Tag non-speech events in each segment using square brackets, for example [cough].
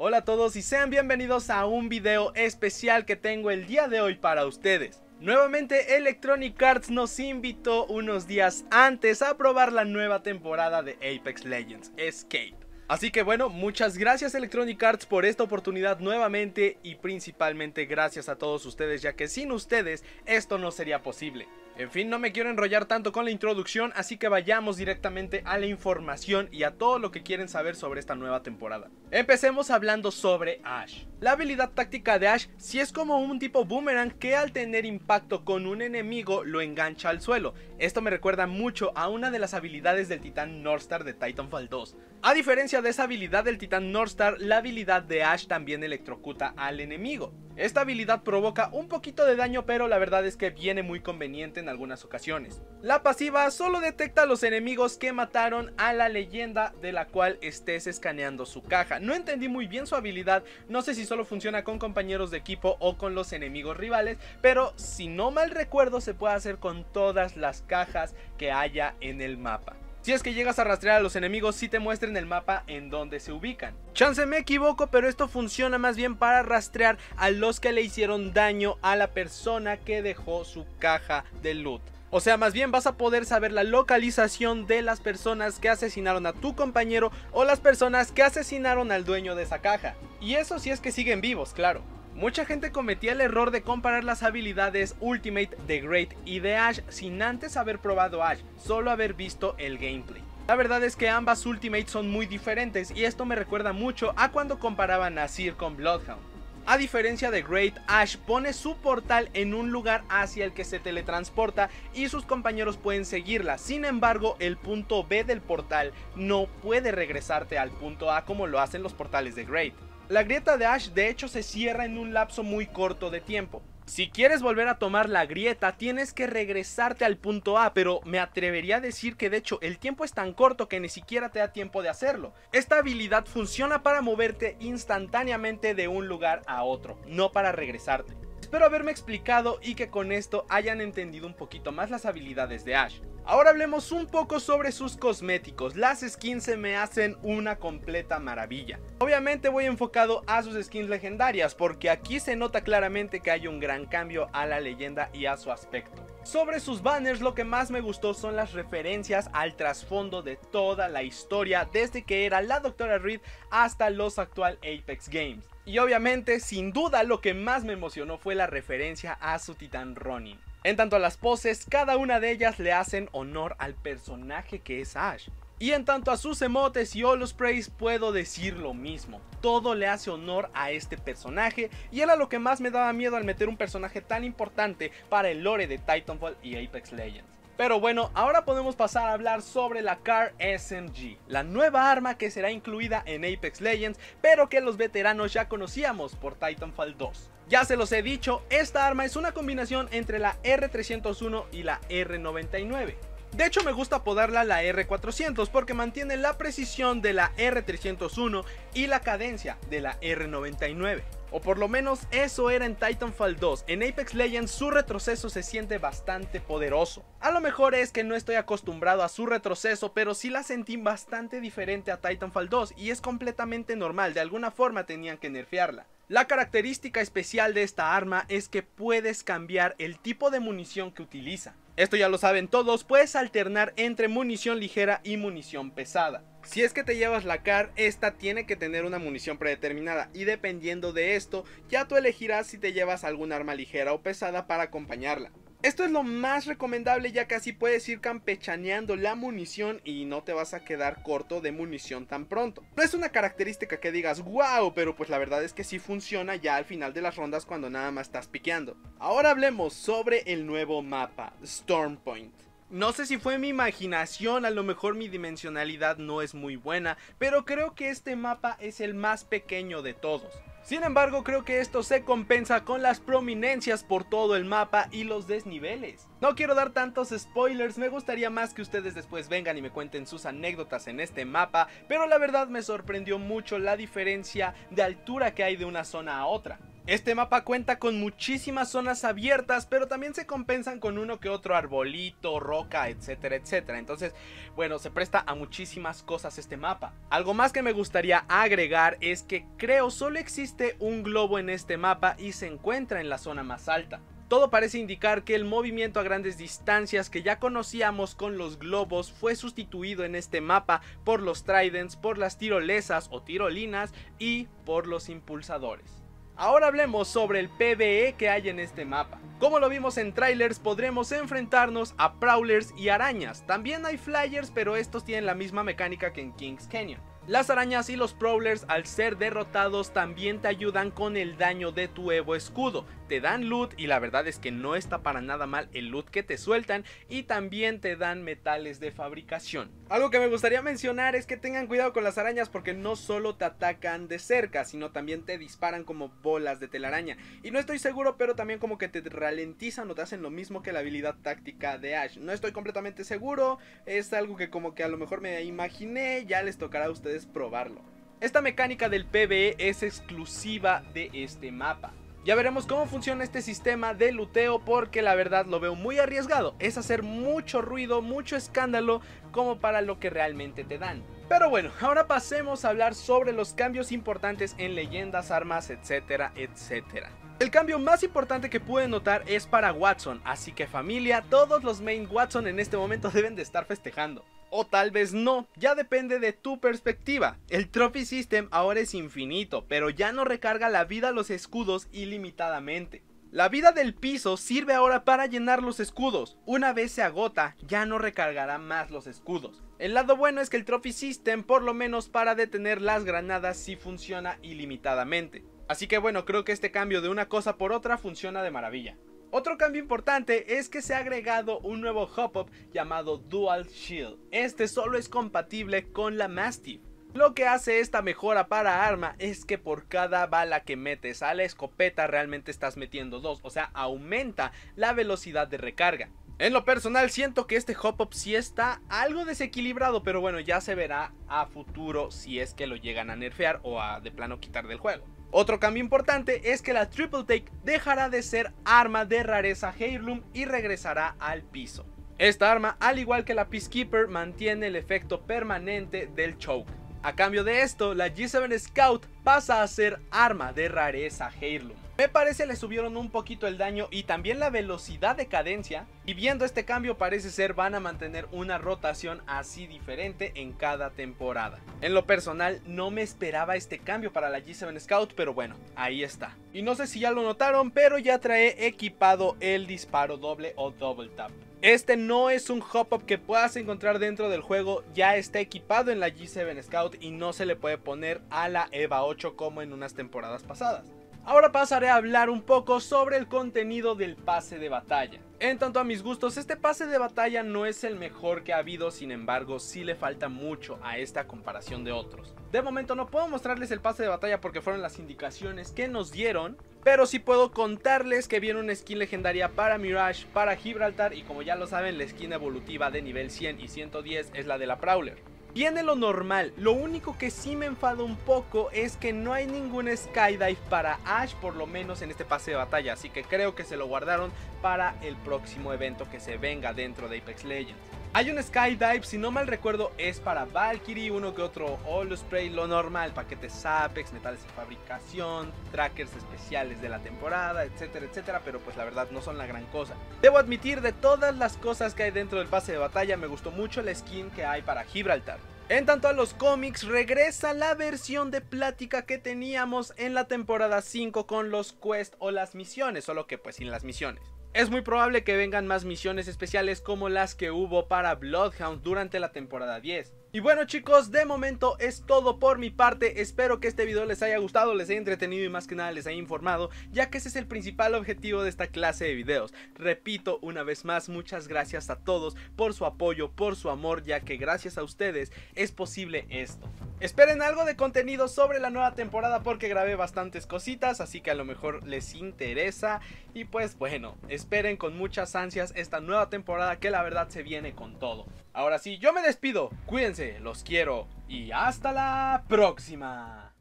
Hola a todos y sean bienvenidos a un video especial que tengo el día de hoy para ustedes. Nuevamente Electronic Arts nos invitó unos días antes a probar la nueva temporada de Apex Legends, Escape. Así que bueno, muchas gracias Electronic Arts por esta oportunidad nuevamente y principalmente gracias a todos ustedes ya que sin ustedes esto no sería posible. En fin, no me quiero enrollar tanto con la introducción, así que vayamos directamente a la información y a todo lo que quieren saber sobre esta nueva temporada. Empecemos hablando sobre Ash. La habilidad táctica de Ash si es como un tipo boomerang que al tener impacto con un enemigo lo engancha al suelo. Esto me recuerda mucho a una de las habilidades del titán Northstar de Titanfall 2. A diferencia de esa habilidad del titán Northstar, la habilidad de Ash también electrocuta al enemigo. Esta habilidad provoca un poquito de daño pero la verdad es que viene muy conveniente en algunas ocasiones. La pasiva solo detecta a los enemigos que mataron a la leyenda de la cual estés escaneando su caja. No entendí muy bien su habilidad, no sé si solo funciona con compañeros de equipo o con los enemigos rivales, pero si no mal recuerdo se puede hacer con todas las cajas que haya en el mapa. Si es que llegas a rastrear a los enemigos, si te muestra en el mapa en donde se ubican. Chance me equivoco, pero esto funciona más bien para rastrear a los que le hicieron daño a la persona que dejó su caja de loot. O sea, más bien vas a poder saber la localización de las personas que asesinaron a tu compañero o las personas que asesinaron al dueño de esa caja. Y eso si es que siguen vivos, claro. Mucha gente cometía el error de comparar las habilidades Ultimate de Great y de Ash sin antes haber probado Ash, solo haber visto el gameplay. La verdad es que ambas Ultimates son muy diferentes y esto me recuerda mucho a cuando comparaban a Seer con Bloodhound. A diferencia de Great, Ash pone su portal en un lugar hacia el que se teletransporta y sus compañeros pueden seguirla. Sin embargo, el punto B del portal no puede regresarte al punto A como lo hacen los portales de Great. La grieta de Ash de hecho se cierra en un lapso muy corto de tiempo. Si quieres volver a tomar la grieta, tienes que regresarte al punto A, pero me atrevería a decir que de hecho el tiempo es tan corto que ni siquiera te da tiempo de hacerlo. Esta habilidad funciona para moverte instantáneamente de un lugar a otro, no para regresarte. Espero haberme explicado y que con esto hayan entendido un poquito más las habilidades de Ash. Ahora hablemos un poco sobre sus cosméticos. Las skins se me hacen una completa maravilla. Obviamente voy enfocado a sus skins legendarias porque aquí se nota claramente que hay un gran cambio a la leyenda y a su aspecto. Sobre sus banners lo que más me gustó son las referencias al trasfondo de toda la historia desde que era la Doctora Reed hasta los actual Apex Games. Y obviamente, sin duda, lo que más me emocionó fue la referencia a su titán Ronin. En tanto a las poses, cada una de ellas le hacen honor al personaje que es Ash. Y en tanto a sus emotes y sprays puedo decir lo mismo. Todo le hace honor a este personaje y era lo que más me daba miedo al meter un personaje tan importante para el lore de Titanfall y Apex Legends. Pero bueno, ahora podemos pasar a hablar sobre la Car SMG, la nueva arma que será incluida en Apex Legends, pero que los veteranos ya conocíamos por Titanfall 2. Ya se los he dicho, esta arma es una combinación entre la R301 y la R99. De hecho me gusta apodarla la R400 porque mantiene la precisión de la R301 y la cadencia de la R99. O por lo menos eso era en Titanfall 2. En Apex Legends su retroceso se siente bastante poderoso. A lo mejor es que no estoy acostumbrado a su retroceso, pero sí la sentí bastante diferente a Titanfall 2 y es completamente normal, de alguna forma tenían que nerfearla. La característica especial de esta arma es que puedes cambiar el tipo de munición que utiliza. Esto ya lo saben todos, puedes alternar entre munición ligera y munición pesada. Si es que te llevas la CAR, esta tiene que tener una munición predeterminada y dependiendo de esto, ya tú elegirás si te llevas algún arma ligera o pesada para acompañarla. Esto es lo más recomendable ya que así puedes ir campechaneando la munición y no te vas a quedar corto de munición tan pronto. No es una característica que digas wow, pero pues la verdad es que sí funciona ya al final de las rondas cuando nada más estás piqueando. Ahora hablemos sobre el nuevo mapa, Stormpoint. No sé si fue mi imaginación, a lo mejor mi dimensionalidad no es muy buena, pero creo que este mapa es el más pequeño de todos. Sin embargo, creo que esto se compensa con las prominencias por todo el mapa y los desniveles. No quiero dar tantos spoilers, me gustaría más que ustedes después vengan y me cuenten sus anécdotas en este mapa, pero la verdad me sorprendió mucho la diferencia de altura que hay de una zona a otra. Este mapa cuenta con muchísimas zonas abiertas, pero también se compensan con uno que otro arbolito, roca, etcétera, etcétera. Entonces, bueno, se presta a muchísimas cosas este mapa. Algo más que me gustaría agregar es que creo solo existe un globo en este mapa y se encuentra en la zona más alta. Todo parece indicar que el movimiento a grandes distancias que ya conocíamos con los globos fue sustituido en este mapa por los tridents, por las tirolesas o tirolinas y por los impulsadores. Ahora hablemos sobre el PvE que hay en este mapa. Como lo vimos en trailers, podremos enfrentarnos a Prowlers y arañas. También hay Flyers, pero estos tienen la misma mecánica que en King's Canyon. Las arañas y los Prowlers al ser derrotados también te ayudan con el daño de tu Evo escudo. Te dan loot y la verdad es que no está para nada mal el loot que te sueltan y también te dan metales de fabricación. Algo que me gustaría mencionar es que tengan cuidado con las arañas porque no solo te atacan de cerca, sino también te disparan como bolas de telaraña. Y no estoy seguro, pero también como que te ralentizan o te hacen lo mismo que la habilidad táctica de Ash. No estoy completamente seguro, es algo que como que a lo mejor me imaginé, ya les tocará a ustedes probarlo. Esta mecánica del PvE es exclusiva de este mapa. Ya veremos cómo funciona este sistema de luteo porque la verdad lo veo muy arriesgado. Es hacer mucho ruido, mucho escándalo como para lo que realmente te dan. Pero bueno, ahora pasemos a hablar sobre los cambios importantes en leyendas, armas, etcétera, etcétera. El cambio más importante que pude notar es para Watson, así que familia, todos los main Watson en este momento [laughs] deben de estar festejando. O tal vez no, ya depende de tu perspectiva. El Trophy System ahora es infinito, pero ya no recarga la vida los escudos ilimitadamente. La vida del piso sirve ahora para llenar los escudos. Una vez se agota, ya no recargará más los escudos. El lado bueno es que el Trophy System, por lo menos para detener las granadas, sí funciona ilimitadamente. Así que bueno, creo que este cambio de una cosa por otra funciona de maravilla. Otro cambio importante es que se ha agregado un nuevo hop-up llamado Dual Shield. Este solo es compatible con la Mastiff. Lo que hace esta mejora para arma es que por cada bala que metes a la escopeta realmente estás metiendo dos, o sea, aumenta la velocidad de recarga. En lo personal siento que este hop-up sí está algo desequilibrado, pero bueno, ya se verá a futuro si es que lo llegan a nerfear o a de plano quitar del juego. Otro cambio importante es que la Triple Take dejará de ser arma de rareza Heirloom y regresará al piso. Esta arma, al igual que la Peacekeeper, mantiene el efecto permanente del choke. A cambio de esto, la G7 Scout pasa a ser arma de rareza Heirloom. Me parece le subieron un poquito el daño y también la velocidad de cadencia. Y viendo este cambio parece ser van a mantener una rotación así diferente en cada temporada. En lo personal no me esperaba este cambio para la G7 Scout, pero bueno, ahí está. Y no sé si ya lo notaron, pero ya trae equipado el disparo doble o double tap. Este no es un hop-up que puedas encontrar dentro del juego, ya está equipado en la G7 Scout y no se le puede poner a la EVA 8 como en unas temporadas pasadas. Ahora pasaré a hablar un poco sobre el contenido del pase de batalla. En tanto a mis gustos, este pase de batalla no es el mejor que ha habido, sin embargo, sí le falta mucho a esta comparación de otros. De momento no puedo mostrarles el pase de batalla porque fueron las indicaciones que nos dieron, pero sí puedo contarles que viene una skin legendaria para Mirage, para Gibraltar y como ya lo saben, la skin evolutiva de nivel 100 y 110 es la de la Prowler. Viene lo normal, lo único que sí me enfada un poco es que no hay ningún skydive para Ash, por lo menos en este pase de batalla, así que creo que se lo guardaron para el próximo evento que se venga dentro de Apex Legends. Hay un skydive, si no mal recuerdo, es para Valkyrie, uno que otro All Spray, lo normal, paquetes Apex, metales de fabricación, trackers especiales de la temporada, etcétera, etcétera, pero pues la verdad no son la gran cosa. Debo admitir, de todas las cosas que hay dentro del pase de batalla, me gustó mucho la skin que hay para Gibraltar. En tanto a los cómics, regresa la versión de plática que teníamos en la temporada 5 con los quests o las misiones, solo que pues sin las misiones. Es muy probable que vengan más misiones especiales como las que hubo para Bloodhound durante la temporada 10. Y bueno chicos, de momento es todo por mi parte, espero que este video les haya gustado, les haya entretenido y más que nada les haya informado, ya que ese es el principal objetivo de esta clase de videos. Repito una vez más, muchas gracias a todos por su apoyo, por su amor, ya que gracias a ustedes es posible esto. Esperen algo de contenido sobre la nueva temporada porque grabé bastantes cositas, así que a lo mejor les interesa. Y pues bueno, esperen con muchas ansias esta nueva temporada que la verdad se viene con todo. Ahora sí, yo me despido, cuídense, los quiero y hasta la próxima.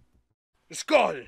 ¡Skull!